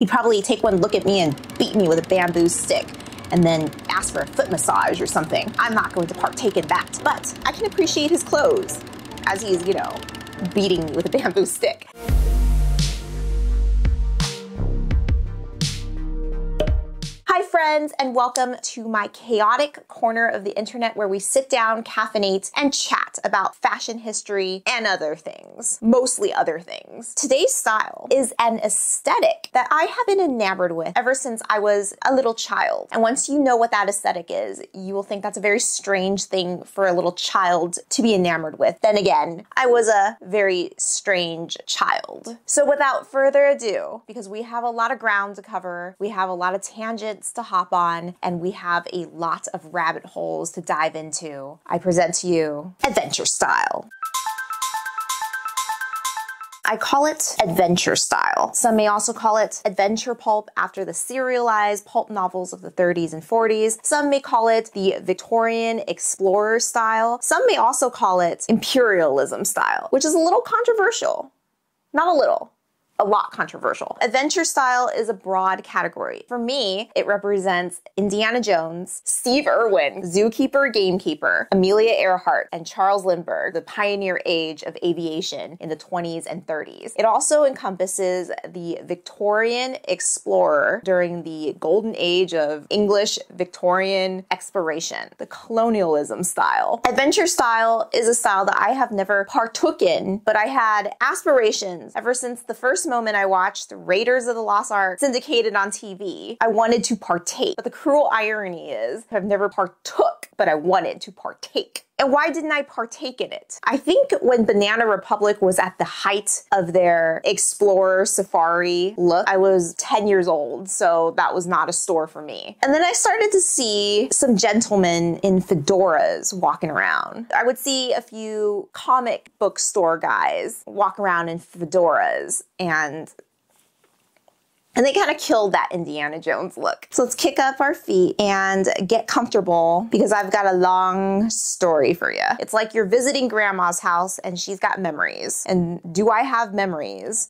He'd probably take one look at me and beat me with a bamboo stick and then ask for a foot massage or something. I'm not going to partake in that, but I can appreciate his clothes as he's, you know, beating me with a bamboo stick. Friends, and welcome to my chaotic corner of the internet where we sit down, caffeinate, and chat about fashion history and other things. Mostly other things. Today's style is an aesthetic that I have been enamored with ever since I was a little child. And once you know what that aesthetic is, you will think that's a very strange thing for a little child to be enamored with. Then again, I was a very strange child. So without further ado, because we have a lot of ground to cover, we have a lot of tangents to hop on, and we have a lot of rabbit holes to dive into. I present to you Adventure Style. I call it adventure style. Some may also call it adventure pulp after the serialized pulp novels of the 30s and 40s. Some may call it the Victorian explorer style. Some may also call it imperialism style, which is a little controversial. Not a little a lot controversial. Adventure style is a broad category. For me, it represents Indiana Jones, Steve Irwin, zookeeper, gamekeeper, Amelia Earhart, and Charles Lindbergh, the pioneer age of aviation in the 20s and 30s. It also encompasses the Victorian explorer during the golden age of English Victorian exploration, the colonialism style. Adventure style is a style that I have never partook in, but I had aspirations ever since the first moment I watched Raiders of the Lost Ark syndicated on TV, I wanted to partake. But the cruel irony is, I've never partook, but I wanted to partake. And why didn't I partake in it? I think when Banana Republic was at the height of their explorer safari look, I was 10 years old, so that was not a store for me. And then I started to see some gentlemen in fedoras walking around. I would see a few comic book store guys walk around in fedoras and and they kind of killed that Indiana Jones look. So let's kick up our feet and get comfortable because I've got a long story for you. It's like you're visiting grandma's house and she's got memories. And do I have memories?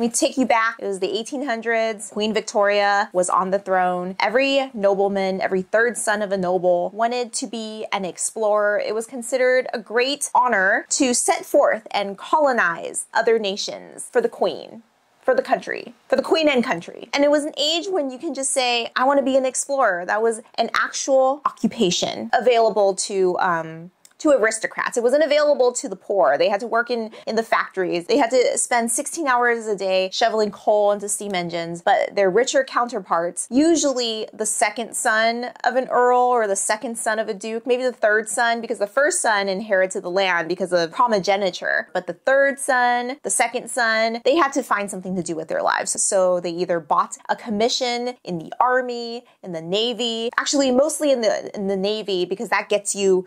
Me take you back. It was the 1800s. Queen Victoria was on the throne. Every nobleman, every third son of a noble wanted to be an explorer. It was considered a great honor to set forth and colonize other nations for the queen for the country, for the queen and country. And it was an age when you can just say, I want to be an explorer. That was an actual occupation available to um, to aristocrats. It wasn't available to the poor. They had to work in, in the factories. They had to spend 16 hours a day shoveling coal into steam engines. But their richer counterparts, usually the second son of an earl or the second son of a duke, maybe the third son, because the first son inherited the land because of primogeniture. But the third son, the second son, they had to find something to do with their lives. So they either bought a commission in the army, in the navy, actually mostly in the in the navy because that gets you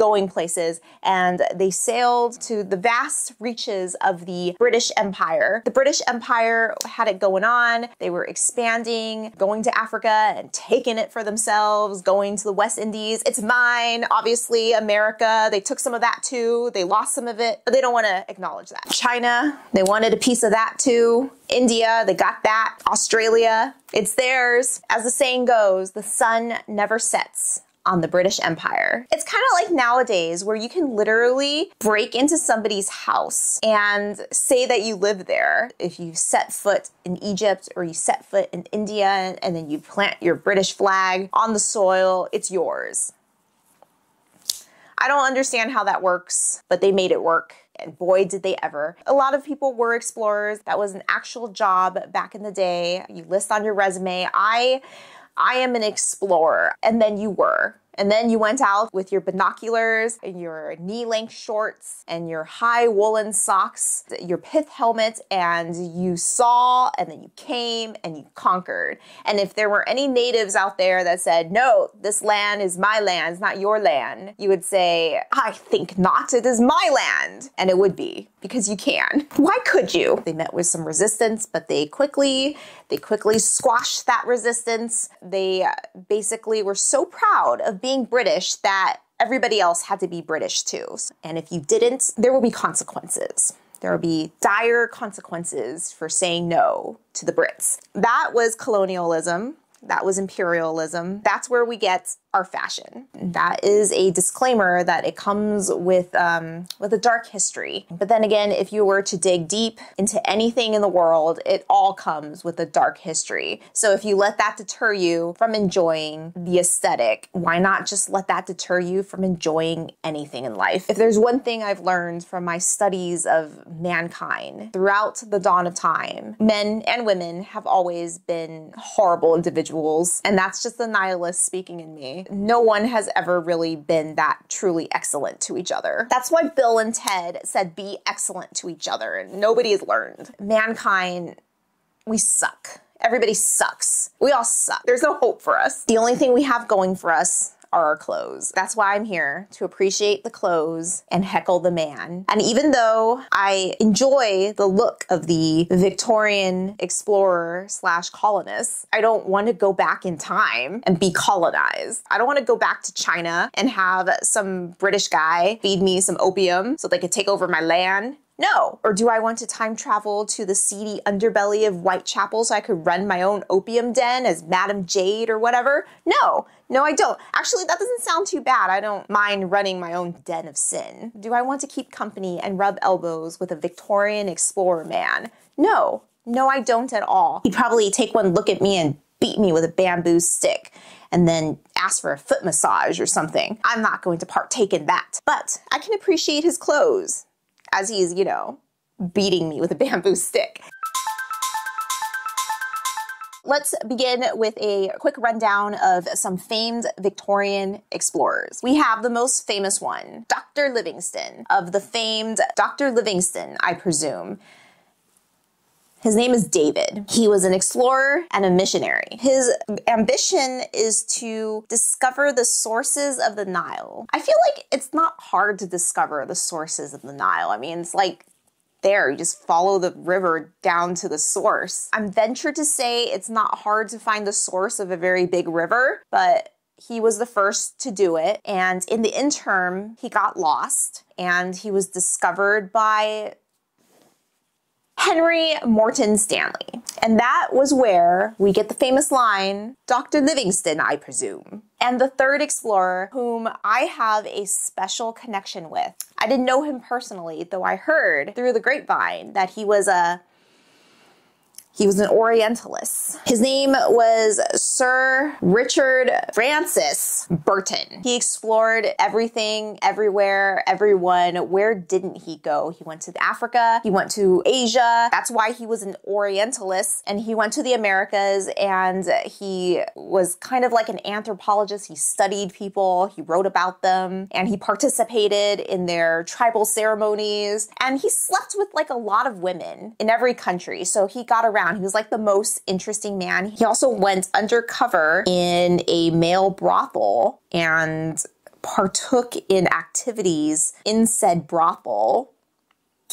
going places, and they sailed to the vast reaches of the British Empire. The British Empire had it going on. They were expanding, going to Africa and taking it for themselves, going to the West Indies. It's mine, obviously, America. They took some of that too. They lost some of it, but they don't want to acknowledge that. China, they wanted a piece of that too. India, they got that. Australia, it's theirs. As the saying goes, the sun never sets on the British Empire. It's kind of like nowadays where you can literally break into somebody's house and say that you live there. If you set foot in Egypt or you set foot in India and then you plant your British flag on the soil, it's yours. I don't understand how that works, but they made it work. And boy, did they ever. A lot of people were explorers. That was an actual job back in the day. You list on your resume. I I am an explorer. And then you were. And then you went out with your binoculars and your knee length shorts and your high woolen socks, your pith helmet, and you saw and then you came and you conquered. And if there were any natives out there that said, no, this land is my land, it's not your land, you would say, I think not, it is my land. And it would be because you can. Why could you? They met with some resistance, but they quickly, they quickly squashed that resistance. They uh, basically were so proud of being British that everybody else had to be British too. And if you didn't, there will be consequences. There would be dire consequences for saying no to the Brits. That was colonialism. That was imperialism. That's where we get our fashion. That is a disclaimer that it comes with um, with a dark history. But then again, if you were to dig deep into anything in the world, it all comes with a dark history. So if you let that deter you from enjoying the aesthetic, why not just let that deter you from enjoying anything in life? If there's one thing I've learned from my studies of mankind throughout the dawn of time, men and women have always been horrible individuals, and that's just the nihilist speaking in me no one has ever really been that truly excellent to each other. That's why Bill and Ted said be excellent to each other, and nobody has learned. Mankind, we suck. Everybody sucks. We all suck. There's no hope for us. The only thing we have going for us are our clothes. That's why I'm here to appreciate the clothes and heckle the man. And even though I enjoy the look of the Victorian explorer slash colonist, I don't want to go back in time and be colonized. I don't want to go back to China and have some British guy feed me some opium so they could take over my land no. Or do I want to time travel to the seedy underbelly of Whitechapel so I could run my own opium den as Madame Jade or whatever? No. No, I don't. Actually, that doesn't sound too bad. I don't mind running my own den of sin. Do I want to keep company and rub elbows with a Victorian explorer man? No. No, I don't at all. He'd probably take one look at me and beat me with a bamboo stick and then ask for a foot massage or something. I'm not going to partake in that. But I can appreciate his clothes as he's, you know, beating me with a bamboo stick. Let's begin with a quick rundown of some famed Victorian explorers. We have the most famous one, Dr. Livingstone, of the famed Dr. Livingstone, I presume. His name is David. He was an explorer and a missionary. His ambition is to discover the sources of the Nile. I feel like it's not hard to discover the sources of the Nile. I mean, it's like there. You just follow the river down to the source. I'm ventured to say it's not hard to find the source of a very big river, but he was the first to do it. And in the interim, he got lost and he was discovered by Henry Morton Stanley. And that was where we get the famous line, Dr. Livingstone, I presume. And the third explorer, whom I have a special connection with. I didn't know him personally, though I heard through the grapevine that he was a he was an Orientalist. His name was Sir Richard Francis Burton. He explored everything, everywhere, everyone. Where didn't he go? He went to Africa, he went to Asia. That's why he was an Orientalist. And he went to the Americas and he was kind of like an anthropologist. He studied people, he wrote about them, and he participated in their tribal ceremonies. And he slept with like a lot of women in every country. So he got around around. He was like the most interesting man. He also went undercover in a male brothel and partook in activities in said brothel.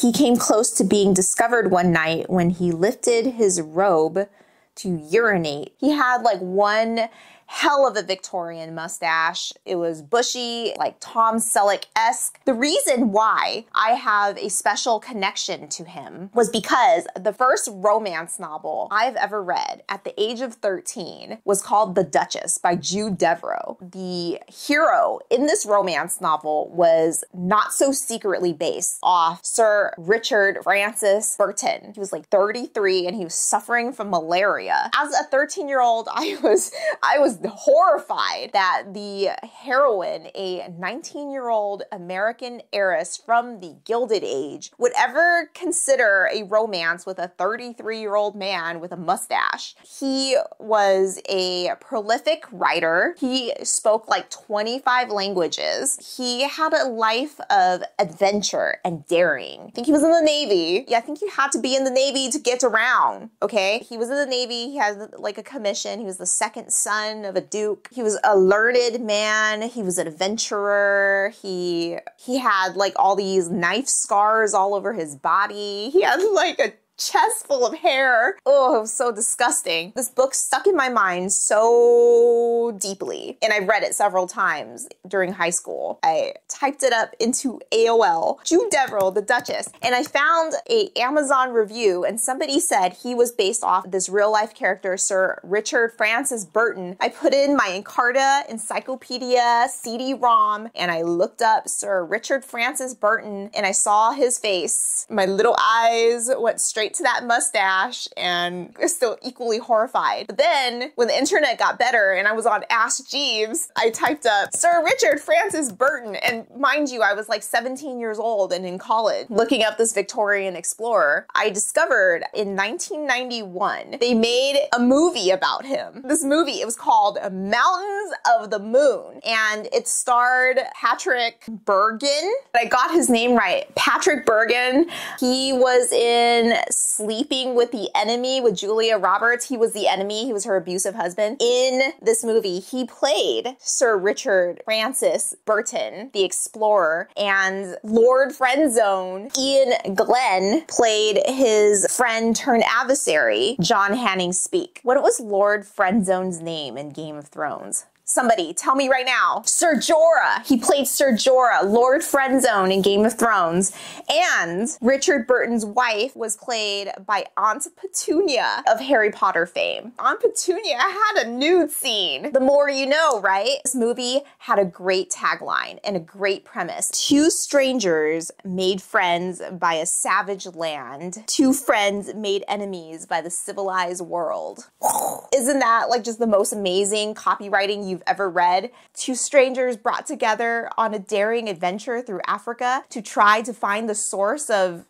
He came close to being discovered one night when he lifted his robe to urinate. He had like one hell of a Victorian mustache. It was bushy, like Tom Selleck esque. The reason why I have a special connection to him was because the first romance novel I've ever read at the age of 13 was called The Duchess by Jude Deveraux. The hero in this romance novel was not so secretly based off Sir Richard Francis Burton. He was like 33 and he was suffering from malaria. As a 13 year old, I was, I was horrified that the heroine, a 19 year old American heiress from the Gilded Age, would ever consider a romance with a 33 year old man with a mustache. He was a prolific writer. He spoke like 25 languages. He had a life of adventure and daring. I think he was in the Navy. Yeah, I think you had to be in the Navy to get around, okay? He was in the Navy. He had like a commission. He was the second son of a duke. He was a learned man. He was an adventurer. He he had like all these knife scars all over his body. He had like a chest full of hair. Oh, so disgusting. This book stuck in my mind so deeply, and I read it several times during high school. I typed it up into AOL, Jude Deveraux, the Duchess, and I found a Amazon review, and somebody said he was based off this real life character, Sir Richard Francis Burton. I put in my Encarta Encyclopedia CD-ROM, and I looked up Sir Richard Francis Burton, and I saw his face. My little eyes went straight to that mustache, and still equally horrified. But then, when the internet got better and I was on Ask Jeeves, I typed up Sir Richard Francis Burton, and mind you, I was like 17 years old and in college looking up this Victorian explorer. I discovered in 1991 they made a movie about him. This movie, it was called Mountains of the Moon, and it starred Patrick Bergin. I got his name right. Patrick Bergin. He was in Sleeping with the Enemy with Julia Roberts. He was the enemy. He was her abusive husband. In this movie, he played Sir Richard Francis Burton, the explorer, and Lord Friendzone Iain Glen played his friend turned adversary, John Hanning Speke. What was Lord Friendzone's name in Game of Thrones? Somebody, tell me right now. Ser Jorah. He played Ser Jorah, Lord Friendzone in Game of Thrones. And Richard Burton's wife was played by Aunt Petunia of Harry Potter fame. Aunt Petunia had a nude scene. The more you know, right? This movie had a great tagline and a great premise. Two strangers made friends by a savage land. Two friends made enemies by the civilized world. Isn't that like just the most amazing copywriting you've ever read. Two strangers brought together on a daring adventure through Africa to try to find the source of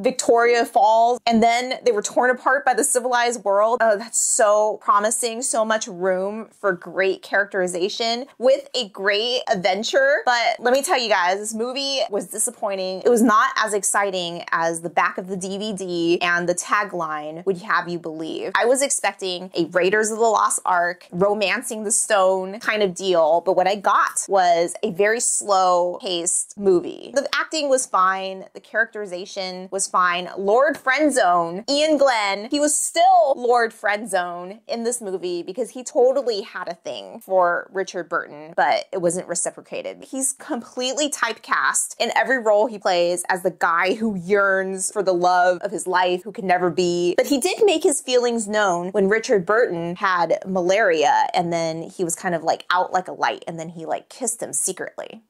Victoria Falls, and then they were torn apart by the civilized world. Oh, that's so promising. So much room for great characterization with a great adventure. But let me tell you guys, this movie was disappointing. It was not as exciting as the back of the DVD and the tagline would have you believe. I was expecting a Raiders of the Lost Ark, romancing the stone kind of deal, but what I got was a very slow paced movie. The acting was fine, the characterization was fine. Lord Friendzone, Iain Glen, he was still Lord Friendzone in this movie because he totally had a thing for Richard Burton, but it wasn't reciprocated. He's completely typecast in every role he plays as the guy who yearns for the love of his life, who can never be. But he did make his feelings known when Richard Burton had malaria and then he was kind of like out like a light and then he like kissed him secretly.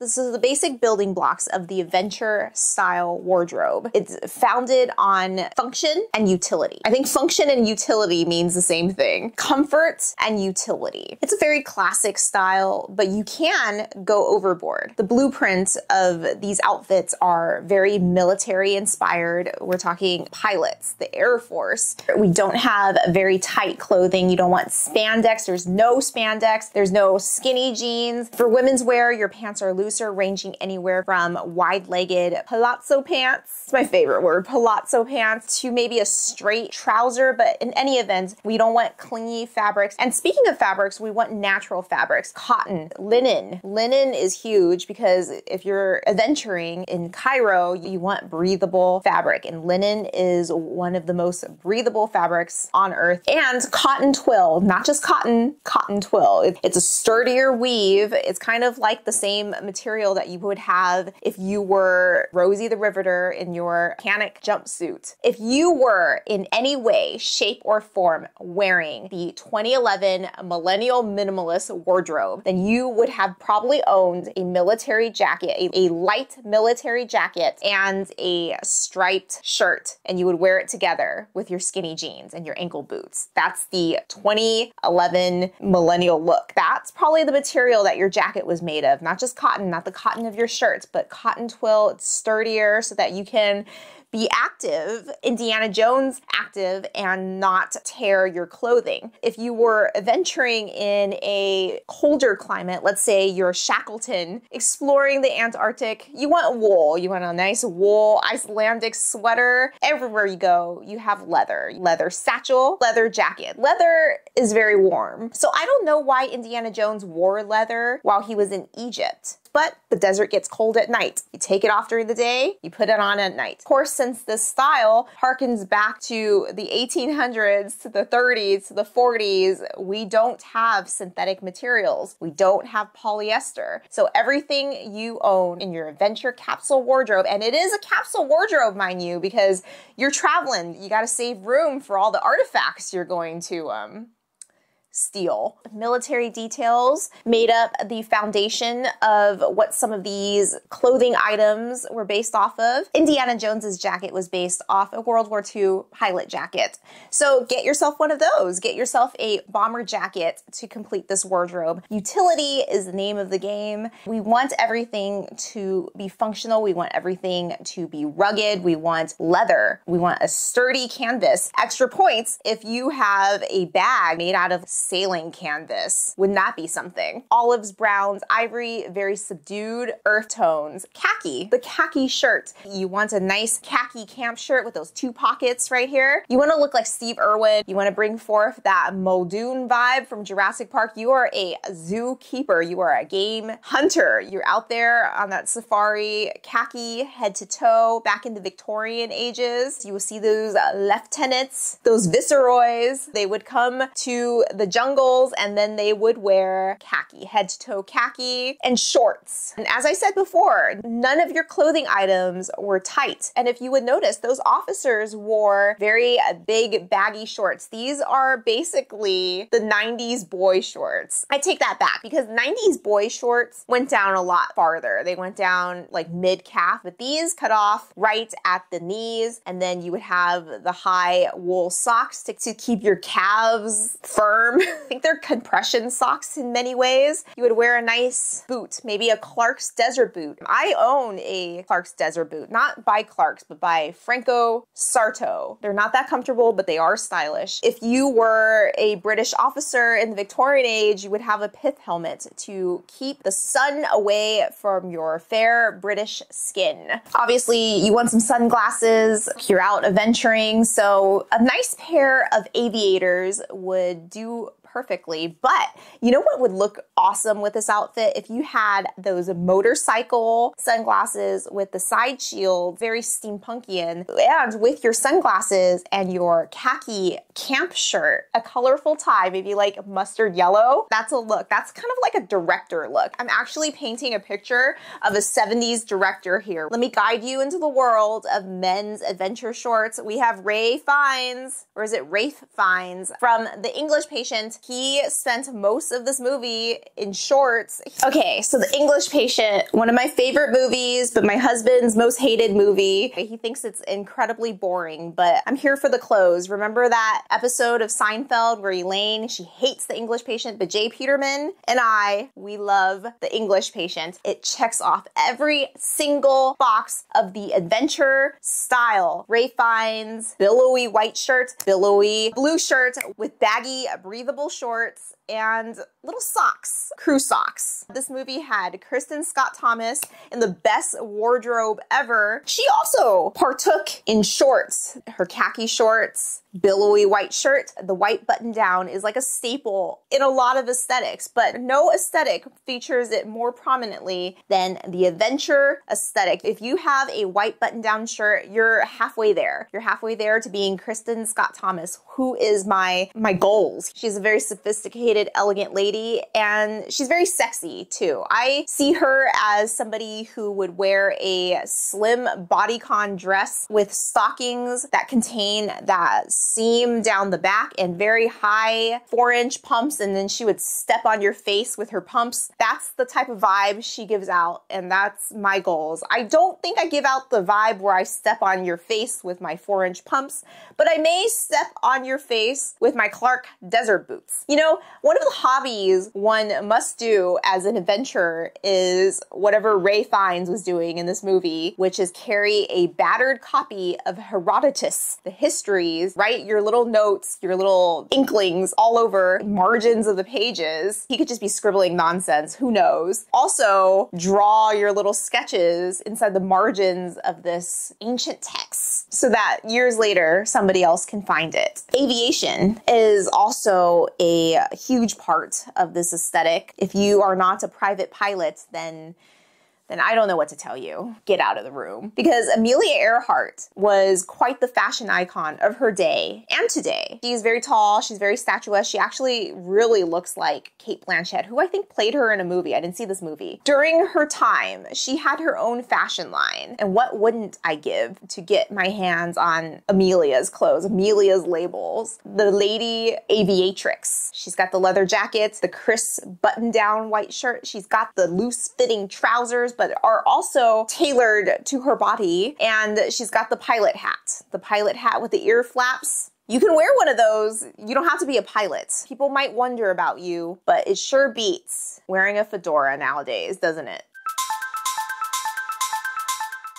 This is the basic building blocks of the adventure style wardrobe. It's founded on function and utility. I think function and utility means the same thing. Comfort and utility. It's a very classic style, but you can go overboard. The blueprints of these outfits are very military inspired. We're talking pilots, the Air Force. We don't have very tight clothing. You don't want spandex. There's no spandex. There's no skinny jeans. For women's wear, your pants are loose looser, ranging anywhere from wide-legged palazzo pants, it's my favorite word, palazzo pants, to maybe a straight trouser, but in any event, we don't want clingy fabrics. And speaking of fabrics, we want natural fabrics, cotton, linen. Linen is huge because if you're adventuring in Cairo, you want breathable fabric, and linen is one of the most breathable fabrics on earth. And cotton twill, not just cotton, cotton twill. It's a sturdier weave. It's kind of like the same material material that you would have if you were Rosie the Riveter in your panic jumpsuit. If you were in any way, shape, or form wearing the 2011 Millennial Minimalist wardrobe, then you would have probably owned a military jacket, a, a light military jacket, and a striped shirt, and you would wear it together with your skinny jeans and your ankle boots. That's the 2011 millennial look. That's probably the material that your jacket was made of, not just cotton, not the cotton of your shirts, but cotton twill. It's sturdier so that you can be active, Indiana Jones active, and not tear your clothing. If you were venturing in a colder climate, let's say you're Shackleton exploring the Antarctic, you want wool. You want a nice wool Icelandic sweater. Everywhere you go, you have leather. Leather satchel, leather jacket. Leather is very warm. So I don't know why Indiana Jones wore leather while he was in Egypt but the desert gets cold at night. You take it off during the day, you put it on at night. Of course, since this style harkens back to the 1800s, to the 30s, to the 40s, we don't have synthetic materials. We don't have polyester. So everything you own in your adventure capsule wardrobe, and it is a capsule wardrobe, mind you, because you're traveling, you got to save room for all the artifacts you're going to um, steel. Military details made up the foundation of what some of these clothing items were based off of. Indiana Jones's jacket was based off a World War II pilot jacket. So get yourself one of those. Get yourself a bomber jacket to complete this wardrobe. Utility is the name of the game. We want everything to be functional. We want everything to be rugged. We want leather. We want a sturdy canvas. Extra points if you have a bag made out of sailing canvas. Wouldn't that be something? Olives, browns, ivory, very subdued earth tones. Khaki, the khaki shirt. You want a nice khaki camp shirt with those two pockets right here. You want to look like Steve Irwin. You want to bring forth that Muldoon vibe from Jurassic Park. You are a zookeeper. You are a game hunter. You're out there on that safari, khaki head to toe, back in the Victorian ages. You will see those uh, lieutenants, those viceroys. They would come to the jungles and then they would wear khaki, head to toe khaki, and shorts. And as I said before, none of your clothing items were tight. And if you would notice, those officers wore very big, baggy shorts. These are basically the 90s boy shorts. I take that back because 90s boy shorts went down a lot farther. They went down like mid calf, but these cut off right at the knees. And then you would have the high wool socks to, to keep your calves firm. I think they're compression socks in many ways. You would wear a nice boot, maybe a Clarks Desert boot. I own a Clarks Desert boot, not by Clarks, but by Franco Sarto. They're not that comfortable, but they are stylish. If you were a British officer in the Victorian age, you would have a pith helmet to keep the sun away from your fair British skin. Obviously, you want some sunglasses, you're out adventuring, so a nice pair of aviators would do perfectly. But you know what would look awesome with this outfit? If you had those motorcycle sunglasses with the side shield, very steampunkian, and with your sunglasses and your khaki camp shirt, a colorful tie, maybe like mustard yellow. That's a look. That's kind of like a director look. I'm actually painting a picture of a 70s director here. Let me guide you into the world of men's adventure shorts. We have Ray Fiennes, or is it Rafe Fiennes, from The English Patient he spent most of this movie in shorts. Okay, so The English Patient, one of my favorite movies, but my husband's most hated movie. He thinks it's incredibly boring, but I'm here for the clothes. Remember that episode of Seinfeld where Elaine, she hates The English Patient, but J. Peterman and I, we love The English Patient. It checks off every single box of the adventure style. Ray Fiennes billowy white shirt, billowy blue shirt with baggy breathable shorts and little socks, crew socks. This movie had Kristin Scott Thomas in the best wardrobe ever. She also partook in shorts, her khaki shorts, billowy white shirt. The white button down is like a staple in a lot of aesthetics, but no aesthetic features it more prominently than the adventure aesthetic. If you have a white button down shirt, you're halfway there. You're halfway there to being Kristin Scott Thomas, who is my my goals. She's a very sophisticated, elegant lady and she's very sexy too. I see her as somebody who would wear a slim bodycon dress with stockings that contain that seam down the back and very high four inch pumps and then she would step on your face with her pumps. That's the type of vibe she gives out and that's my goals. I don't think I give out the vibe where I step on your face with my four inch pumps, but I may step on your face with my Clark desert boots. You know, One of the hobbies one must do as an adventurer is whatever Ray Fiennes was doing in this movie, which is carry a battered copy of Herodotus, the histories, write your little notes, your little inklings all over margins of the pages. He could just be scribbling nonsense, who knows. Also, draw your little sketches inside the margins of this ancient text so that years later somebody else can find it. Aviation is also a huge part of this aesthetic. If you are not a private pilot, then then I don't know what to tell you. Get out of the room. Because Amelia Earhart was quite the fashion icon of her day and today. She's very tall, she's very statuesque. She actually really looks like Cate Blanchett, who I think played her in a movie. I didn't see this movie. During her time, she had her own fashion line. And what wouldn't I give to get my hands on Amelia's clothes, Amelia's labels? The lady aviatrix. She's got the leather jackets, the crisp button down white shirt. She's got the loose fitting trousers but are also tailored to her body. And she's got the pilot hat, the pilot hat with the ear flaps. You can wear one of those. You don't have to be a pilot. People might wonder about you, but it sure beats wearing a fedora nowadays, doesn't it?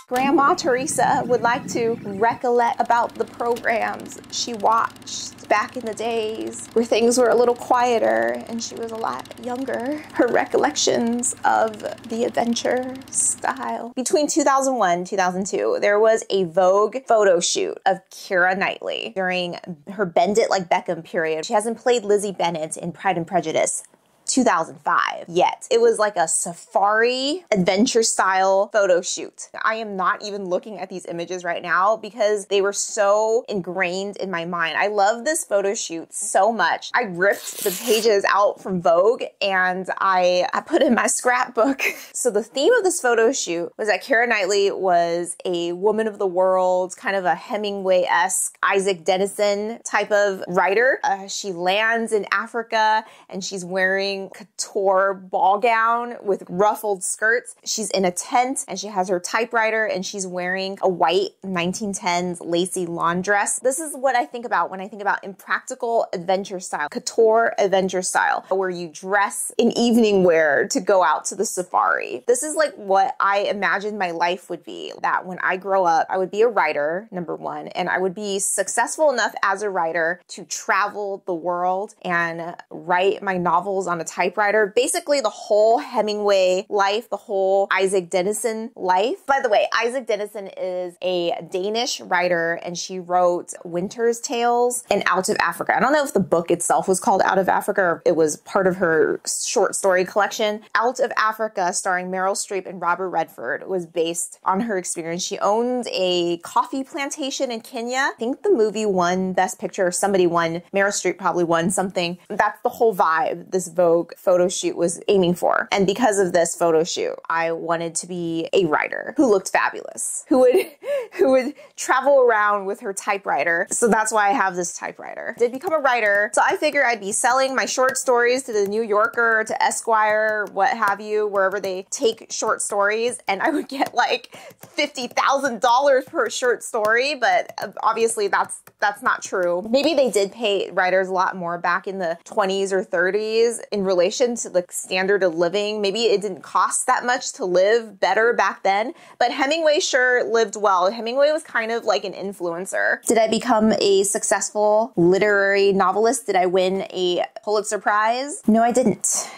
Grandma Teresa would like to recollect about the programs she watched back in the days where things were a little quieter and she was a lot younger. Her recollections of the adventure style. Between 2001 2002, there was a Vogue photo shoot of Keira Knightley during her Bend It Like Beckham period. She hasn't played Lizzie Bennet in Pride and Prejudice 2005 yet. It was like a safari adventure style photo shoot. I am not even looking at these images right now because they were so ingrained in my mind. I love this photo shoot so much. I ripped the pages out from Vogue and I, I put in my scrapbook. so the theme of this photo shoot was that Keira Knightley was a woman of the world, kind of a Hemingway-esque Isak Dinesen type of writer. Uh, she lands in Africa and she's wearing wearing couture ball gown with ruffled skirts. She's in a tent and she has her typewriter and she's wearing a white 1910s lacy lawn dress. This is what I think about when I think about impractical adventure style, couture adventure style, where you dress in evening wear to go out to the safari. This is like what I imagined my life would be. That when I grow up, I would be a writer, number one, and I would be successful enough as a writer to travel the world and write my novels on a typewriter. Basically, the whole Hemingway life, the whole Isak Dinesen life. By the way, Isak Dinesen is a Danish writer and she wrote Winter's Tales and Out of Africa. I don't know if the book itself was called Out of Africa or it was part of her short story collection. Out of Africa, starring Meryl Streep and Robert Redford, was based on her experience. She owned a coffee plantation in Kenya. I think the movie won Best Picture somebody won. Meryl Streep probably won something. That's the whole vibe this Vogue Vogue photo shoot was aiming for. And because of this photo shoot, I wanted to be a writer who looked fabulous, who would who would travel around with her typewriter. So that's why I have this typewriter. Did become a writer. So I figure I'd be selling my short stories to the New Yorker, to Esquire, what have you, wherever they take short stories, and I would get like $50,000 per short story, but uh, obviously that's that's not true. Maybe they did pay writers a lot more back in the 20s or 30s in relation to the standard of living. Maybe it didn't cost that much to live better back then, but Hemingway sure lived well. Hemingway was kind of like an influencer. Did I become a successful literary novelist? Did I win a Pulitzer Prize? No, I didn't.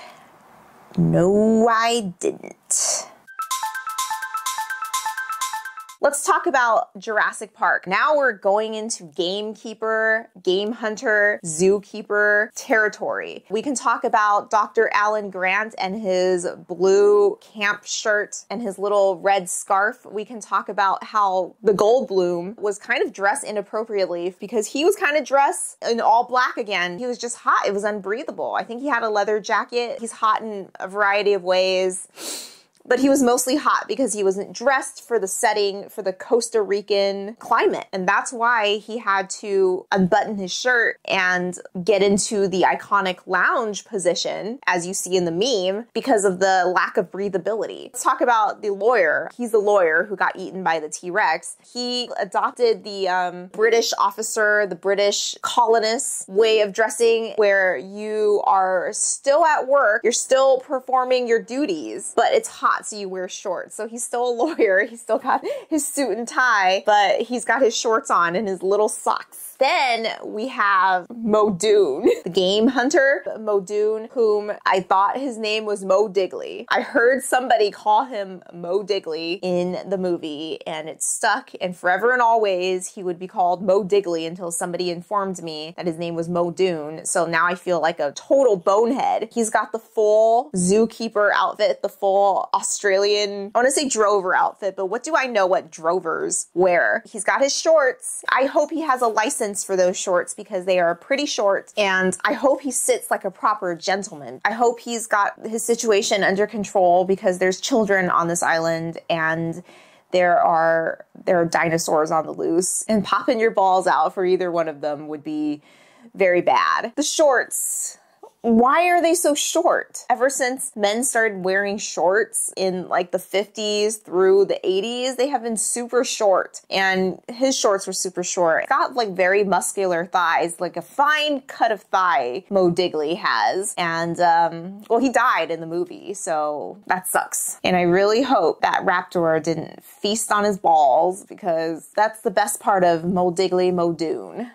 No, I didn't. Let's talk about Jurassic Park. Now we're going into gamekeeper, game hunter, zookeeper territory. We can talk about Dr. Alan Grant and his blue camp shirt and his little red scarf. We can talk about how the Goldblum was kind of dressed inappropriately because he was kind of dressed in all black again. He was just hot. It was unbreathable. I think he had a leather jacket. He's hot in a variety of ways. But he was mostly hot because he wasn't dressed for the setting for the Costa Rican climate. And that's why he had to unbutton his shirt and get into the iconic lounge position, as you see in the meme, because of the lack of breathability. Let's talk about the lawyer. He's the lawyer who got eaten by the T Rex. He adopted the um, British officer, the British colonist way of dressing, where you are still at work, you're still performing your duties, but it's hot, so you wear shorts. So he's still a lawyer. He's still got his suit and tie, but he's got his shorts on and his little socks. Then we have Muldoon, the game hunter, Muldoon, whom I thought his name was Mo Digley. I heard somebody call him Mo Digley in the movie, and it stuck, and forever and always he would be called Mo Digley until somebody informed me that his name was Muldoon. So now I feel like a total bonehead. He's got the full zookeeper outfit, the full Australian, I want to say drover outfit, but what do I know what drovers wear? He's got his shorts. I hope he has a license for those shorts because they are pretty short and I hope he sits like a proper gentleman. I hope he's got his situation under control because there's children on this island and there are there are dinosaurs on the loose and popping your balls out for either one of them would be very bad. The shorts why are they so short? Ever since men started wearing shorts in like the 50s through the 80s, they have been super short. And his shorts were super short. Got like very muscular thighs, like a fine cut of thigh Mo Digley has. And um, well, he died in the movie, so that sucks. And I really hope that Raptor didn't feast on his balls because that's the best part of Mo Digley Muldoon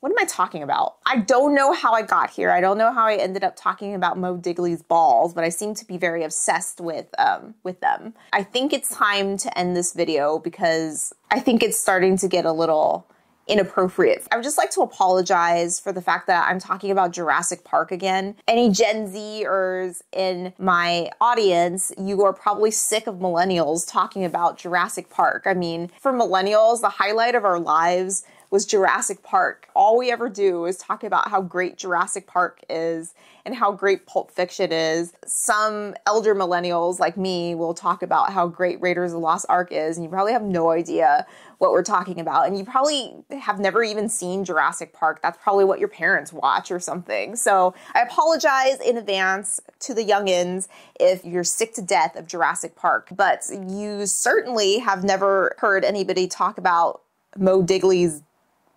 what am I talking about? I don't know how I got here. I don't know how I ended up talking about Mo Digley's balls, but I seem to be very obsessed with um, with them. I think it's time to end this video because I think it's starting to get a little inappropriate. I would just like to apologize for the fact that I'm talking about Jurassic Park again. Any Gen Zers in my audience, you are probably sick of millennials talking about Jurassic Park. I mean, for millennials, the highlight of our lives was Jurassic Park. All we ever do is talk about how great Jurassic Park is and how great Pulp Fiction is. Some elder millennials like me will talk about how great Raiders of the Lost Ark is, and you probably have no idea what we're talking about. And you probably have never even seen Jurassic Park. That's probably what your parents watch or something. So I apologize in advance to the youngins if you're sick to death of Jurassic Park, but you certainly have never heard anybody talk about Mo Digley's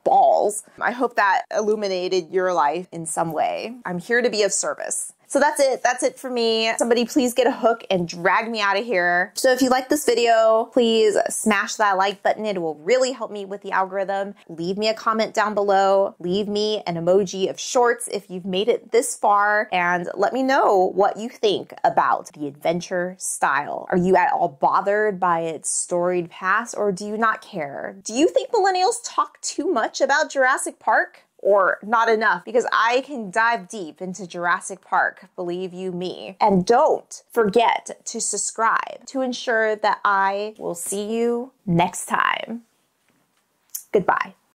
balls. I hope that illuminated your life in some way. I'm here to be of service. So that's it. That's it for me. Somebody please get a hook and drag me out of here. So if you like this video, please smash that like button. It will really help me with the algorithm. Leave me a comment down below. Leave me an emoji of shorts if you've made it this far and let me know what you think about the adventure style. Are you at all bothered by its storied past or do you not care? Do you think millennials talk too much about Jurassic Park? Or not enough because I can dive deep into Jurassic Park, believe you me. And don't forget to subscribe to ensure that I will see you next time. Goodbye.